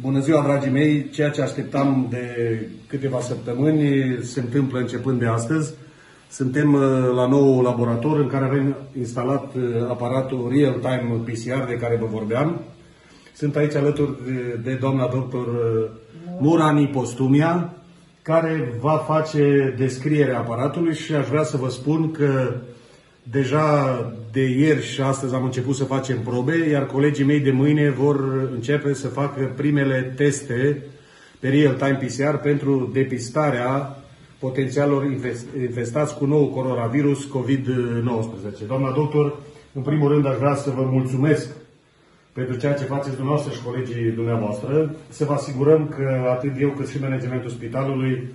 Bună ziua, dragii mei! Ceea ce așteptam de câteva săptămâni se întâmplă începând de astăzi. Suntem uh, la nou laborator în care avem instalat uh, aparatul Real-Time PCR de care vă vorbeam. Sunt aici alături de, de doamna doctor uh, Murani Postumia, care va face descrierea aparatului și aș vrea să vă spun că Deja de ieri și astăzi am început să facem probe, iar colegii mei de mâine vor începe să facă primele teste pe real-time PCR pentru depistarea potențialilor infestați cu nou coronavirus COVID-19. Doamna doctor, în primul rând aș vrea să vă mulțumesc pentru ceea ce faceți dumneavoastră și colegii dumneavoastră, să vă asigurăm că atât eu cât și managementul spitalului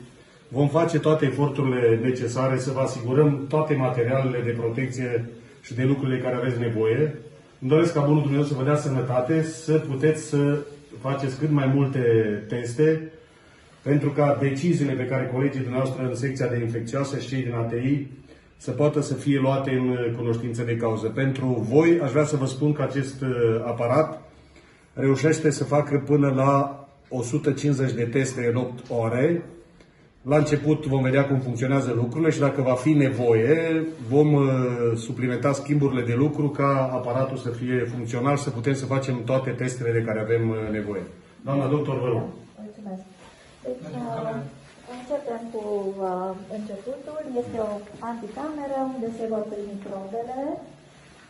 Vom face toate eforturile necesare să vă asigurăm toate materialele de protecție și de lucrurile care aveți nevoie. Îmi doresc ca Bunul Dumnezeu să vă dea sănătate, să puteți să faceți cât mai multe teste, pentru ca deciziile pe care colegii dumneavoastră în secția de infecțioasă și cei din ATI să poată să fie luate în cunoștință de cauză. Pentru voi aș vrea să vă spun că acest uh, aparat reușește să facă până la 150 de teste în 8 ore, la început vom vedea cum funcționează lucrurile și dacă va fi nevoie, vom uh, suplimenta schimburile de lucru ca aparatul să fie funcțional, să putem să facem toate testele de care avem uh, nevoie. Doamna doctor, vă rog. Mulțumesc. Deci, uh, începem cu uh, începutul. Este o anticameră unde se vor primi probele,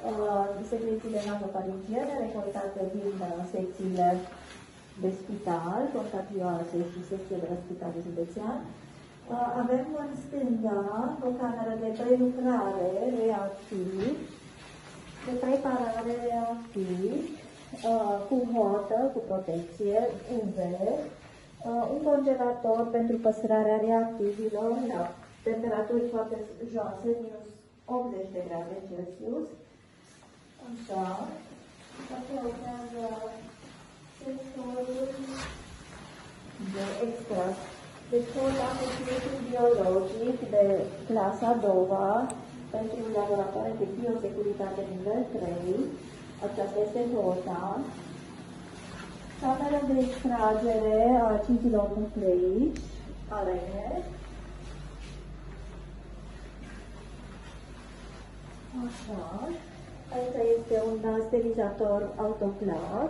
uh, secrețiile nasofaringiene recoltate din uh, secțiile de spital, contagioase și secțiile de spital județean. Avem în stânga o cameră de prelucrare reactiv, de preparare reactiv, cu hotă, cu protecție UV, un congelator pentru păstrarea reactivilor la temperaturi foarte joase, minus 80 de grade Celsius. Așa. Așa urmează de extras. Deci am institutul biologic de clasa a doua pentru laboratoare de biosecuritate nivel 3. Aceasta este nota. Camera de extragere a acidilor nucleici, arene. Așa. Aici este un sterilizator autoclav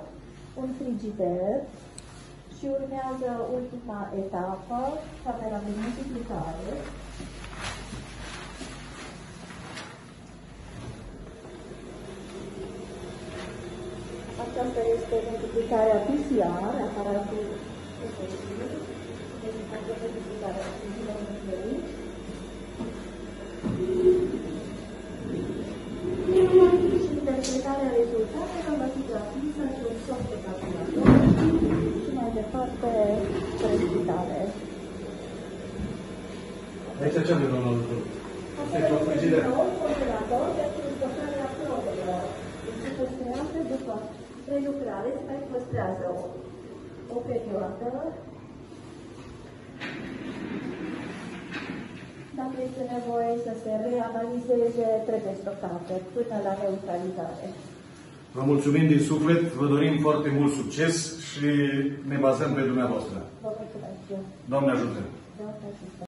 un frigider și urmează ultima etapă, camera de multiplicare. Aceasta este multiplicarea PCR, aparatul efectiv, deci multiplicarea și interpretarea rezultatelor va fi transmisă într-un soft de calculator și mai departe spre Aici ce avem, domnul doctor? Este o frigideră. congelator pentru stocarea probelor. Se păstrează după prelucrare, se mai păstrează o, o perioadă Dacă este nevoie să se reanalizeze, trebuie stocate până la neutralizare. Vă mulțumim din suflet, vă dorim foarte mult succes și ne bazăm pe dumneavoastră. Vă mulțumesc. Doamne ajută! Doamne ajută!